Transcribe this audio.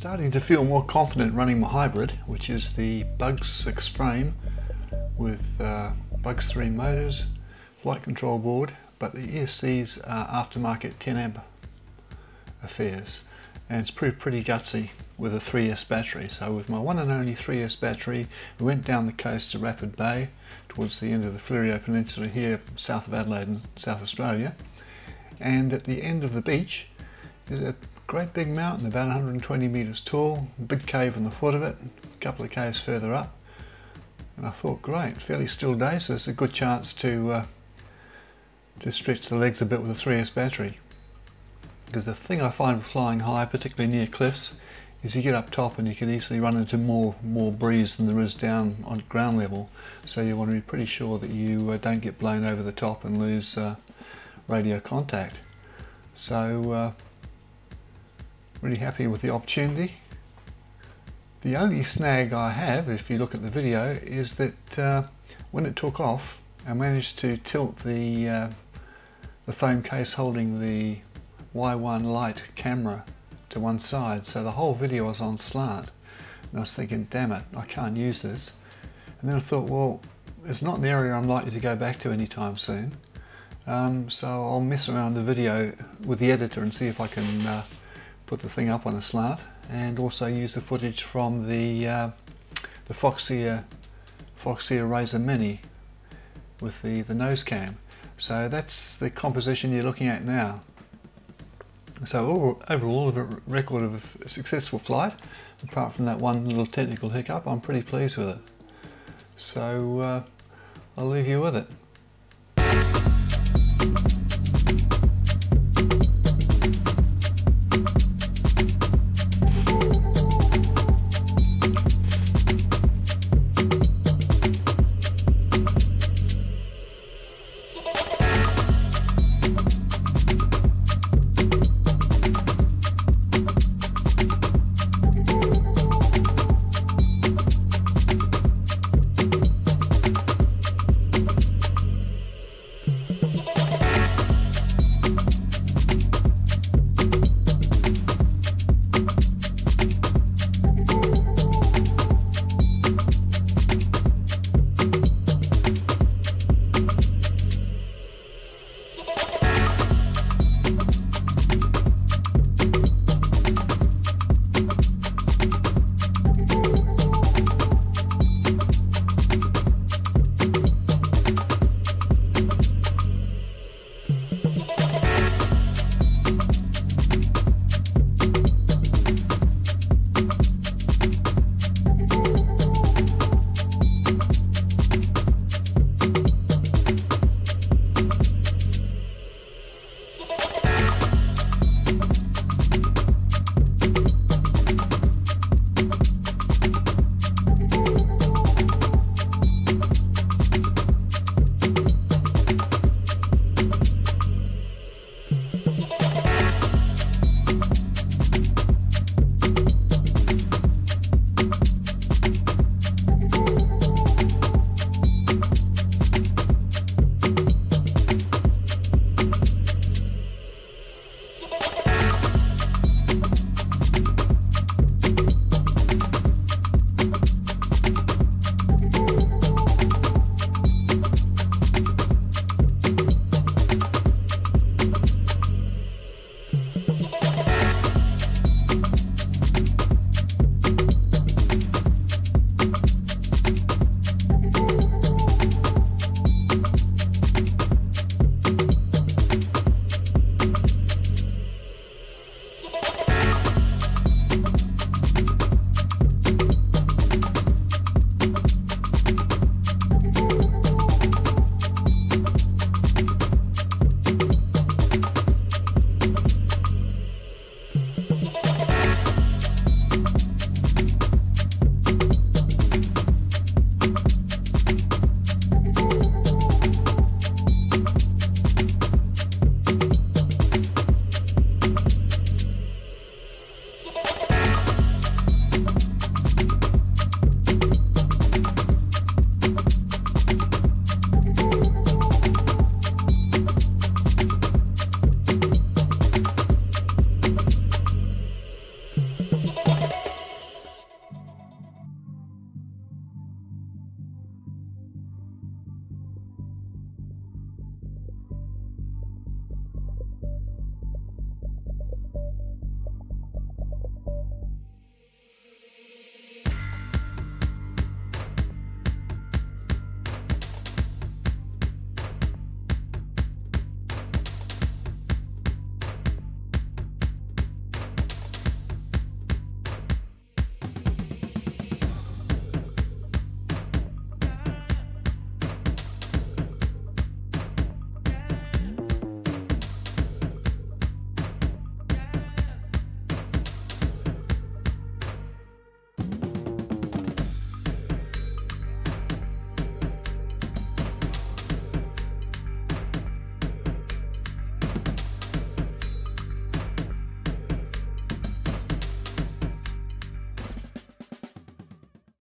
starting to feel more confident running my hybrid, which is the Bugs 6 frame with uh, Bugs 3 motors, flight control board, but the ESC's are aftermarket 10 amp affairs and it's pretty, pretty gutsy with a 3S battery. So with my one and only 3S battery, we went down the coast to Rapid Bay towards the end of the Fleurieu Peninsula here south of Adelaide in South Australia and at the end of the beach is a great big mountain about 120 metres tall, big cave in the foot of it, a couple of caves further up and I thought great, fairly still day so it's a good chance to uh, to stretch the legs a bit with a 3S battery because the thing I find with flying high, particularly near cliffs, is you get up top and you can easily run into more more breeze than there is down on ground level. So you want to be pretty sure that you uh, don't get blown over the top and lose uh, radio contact. So uh, really happy with the opportunity. The only snag I have, if you look at the video, is that uh, when it took off, I managed to tilt the uh, the foam case holding the Y1 Lite camera to one side. So the whole video was on slant. And I was thinking damn it I can't use this. And then I thought well it's not an area I'm likely to go back to anytime soon. Um, so I'll mess around the video with the editor and see if I can uh, put the thing up on a slant and also use the footage from the uh, the Foxeer Foxeer Razer Mini with the, the nose cam so that's the composition you're looking at now so overall, a record of a successful flight. Apart from that one little technical hiccup, I'm pretty pleased with it. So uh, I'll leave you with it.